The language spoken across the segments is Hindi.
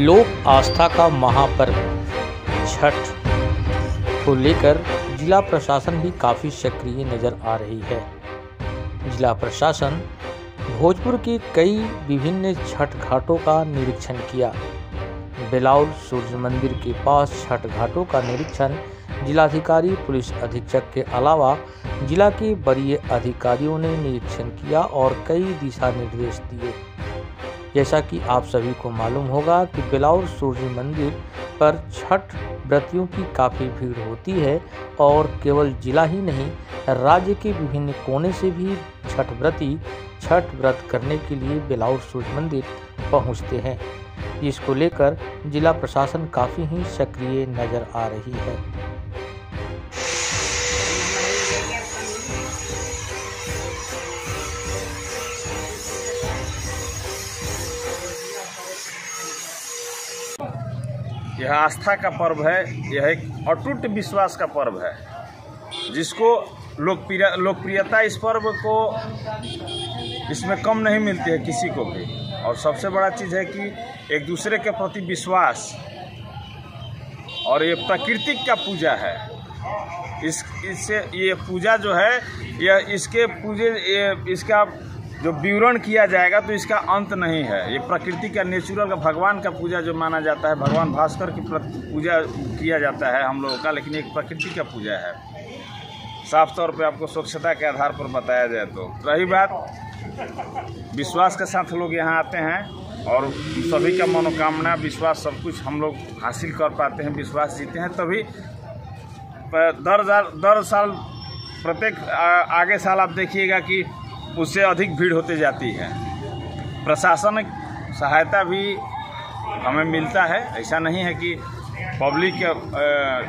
लोक आस्था का महापर्व। छठ को लेकर जिला प्रशासन भी काफ़ी सक्रिय नज़र आ रही है। जिला प्रशासन भोजपुर के कई विभिन्न छठ घाटों का निरीक्षण किया। बेलाउल सूर्य मंदिर के पास छठ घाटों का निरीक्षण जिलाधिकारी, पुलिस अधीक्षक के अलावा जिला के वरीय अधिकारियों ने निरीक्षण किया और कई दिशा निर्देश दिए। जैसा कि आप सभी को मालूम होगा कि बेलाउर सूर्य मंदिर पर छठ व्रतियों की काफ़ी भीड़ होती है और केवल जिला ही नहीं, राज्य के विभिन्न कोने से भी छठ व्रती, छठ व्रत करने के लिए बेलाउर सूर्य मंदिर पहुँचते हैं। जिसको लेकर जिला प्रशासन काफ़ी ही सक्रिय नज़र आ रही है। यह आस्था का पर्व है, यह एक अटूट विश्वास का पर्व है, जिसको लोकप्रिय, लोकप्रियता इस पर्व को इसमें कम नहीं मिलती है किसी को भी। और सबसे बड़ा चीज़ है कि एक दूसरे के प्रति विश्वास और ये प्राकृतिक का पूजा है। इस, इससे ये पूजा जो है, यह इसके पूजे इसका जो विवरण किया जाएगा तो इसका अंत नहीं है। ये प्रकृति का, नेचुरल का, भगवान का पूजा जो माना जाता है, भगवान भास्कर की पूजा किया जाता है हम लोगों का, लेकिन एक प्रकृति का पूजा है। साफ़ तौर पे आपको स्वच्छता के आधार पर बताया जाए तो। रही बात, विश्वास के साथ लोग यहाँ आते हैं और सभी का मनोकामना, विश्वास सब कुछ हम लोग हासिल कर पाते हैं, विश्वास जीते हैं, तभी दर दर साल, प्रत्येक आगे साल आप देखिएगा कि उससे अधिक भीड़ होती जाती है। प्रशासन सहायता भी हमें मिलता है। ऐसा नहीं है कि पब्लिक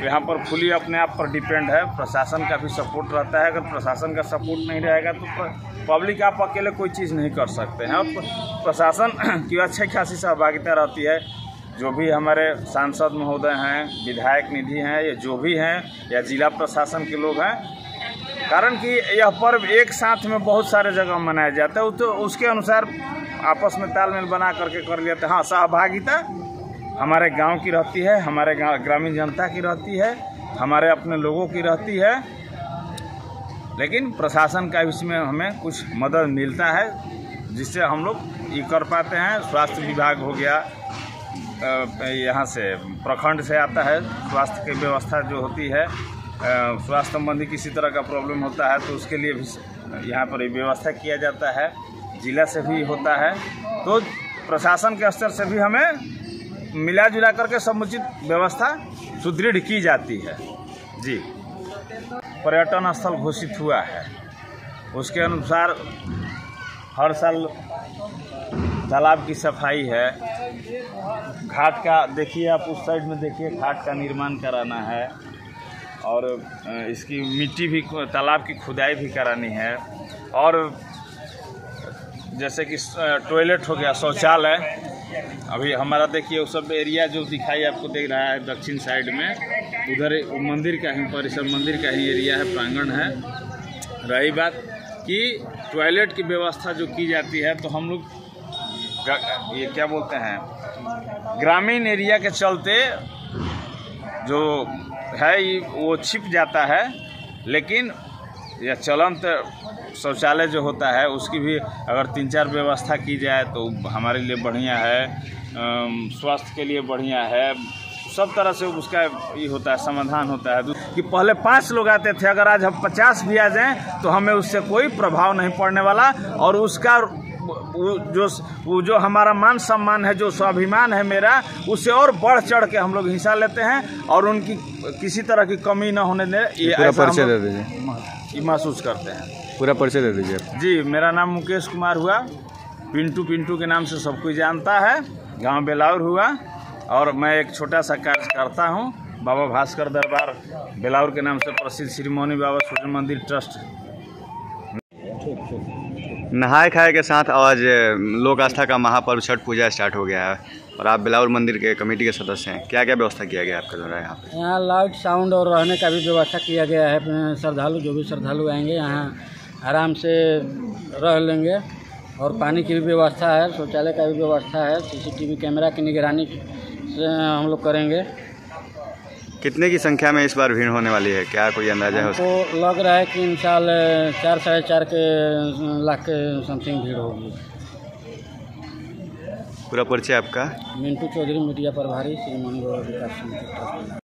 यहाँ पर फुली अपने आप पर डिपेंड है। प्रशासन का भी सपोर्ट रहता है। अगर प्रशासन का सपोर्ट नहीं रहेगा तो पब्लिक आप अकेले कोई चीज़ नहीं कर सकते हैं। प्रशासन की अच्छी खासी सहभागिता रहती है। जो भी हमारे सांसद महोदय हैं, विधायक निधि हैं, या जो भी हैं, या जिला प्रशासन के लोग हैं कारण कि यह पर्व एक साथ में बहुत सारे जगह मनाया जाता है। तो उसके अनुसार आपस में तालमेल बना करके कर लेते हैं। हाँ सहभागिता हमारे गाँव की रहती है, हमारे ग्रामीण जनता की रहती है, हमारे अपने लोगों की रहती है। लेकिन प्रशासन का इसमें हमें कुछ मदद मिलता है, जिससे हम लोग ये कर पाते हैं। स्वास्थ्य विभाग हो गया यहाँ से प्रखंड से आता है। स्वास्थ्य की व्यवस्था जो होती है स्वास्थ्य संबंधी किसी तरह का प्रॉब्लम होता है तो उसके लिए भी यहाँ पर व्यवस्था किया जाता है। जिला से भी होता है। तो प्रशासन के स्तर से भी हमें मिला जुला करके समुचित व्यवस्था सुदृढ़ की जाती है। जी। पर्यटन स्थल घोषित हुआ है। उसके अनुसार हर साल तालाब की सफ़ाई है। घाट का, देखिए आप उस साइड में देखिए, घाट का निर्माण कराना है। और इसकी मिट्टी भी तालाब की खुदाई भी करानी है। और, जैसे कि टॉयलेट हो गया, शौचालय। अभी हमारा देखिए, वो सब एरिया जो दिखाई आपको देख रहा है दक्षिण साइड में, उधर मंदिर का ही, परिसर मंदिर का ही एरिया है, प्रांगण है। रही बात कि टॉयलेट की व्यवस्था जो की जाती है तो हम लोग ये क्या बोलते हैं? ग्रामीण एरिया के चलते जो है वो छिप जाता है, लेकिन यह चलंत शौचालय जो होता है, उसकी भी अगर तीन चार व्यवस्था की जाए तो हमारे लिए बढ़िया है स्वास्थ्य के लिए बढ़िया है, सब तरह से उसका ये होता है, समाधान होता है। कि पहले पाँच लोग आते थे, अगर आज हम पचास भी आ जाएँ तो हमें उससे कोई प्रभाव नहीं पड़ने वाला, और उसका वो जो वो जो हमारा मान सम्मान है जो स्वाभिमान है मेरा उससे और बढ़ चढ़ के हम लोग हिस्सा लेते हैं और उनकी किसी तरह की कमी न होने दे ये पूरा परिचय दे दीजिए। महसूस करते हैं। पूरा परिचय दे दीजिए। जी मेरा नाम मुकेश कुमार हुआ। पिंटू पिंटू के नाम से सब कोई जानता है। गाँव बेलाउर हुआ। और मैं एक छोटा सा कार्य करता हूँ। बाबा भास्कर दरबार बेलाउर के नाम से प्रसिद्ध श्री मौनी बाबा सूर्य मंदिर ट्रस्ट। नहाए खाए के साथ आज लोक आस्था का महापर्व, छठ पूजा स्टार्ट हो गया है। और आप बिलाउर मंदिर के कमेटी के सदस्य हैं। क्या क्या व्यवस्था किया गया आपके द्वारा यहाँ पे? यहाँ लाइट साउंड और रहने का भी व्यवस्था किया गया है। श्रद्धालु, जो भी श्रद्धालु आएँगे, यहाँ आराम से रह लेंगे। और पानी की भी व्यवस्था है, शौचालय का भी व्यवस्था है सीसीटीवी कैमरा की निगरानी से हम लोग करेंगे। कितने की संख्या में इस बार भीड़ होने वाली है? क्या कोई अंदाज़ा है उसको? लग रहा है कि इन साल चार साढ़े चार के लाख के समथिंग भीड़ होगी। पूरा परिचय आपका? मिंटू चौधरी मीडिया प्रभारी श्री मनोहर विकास।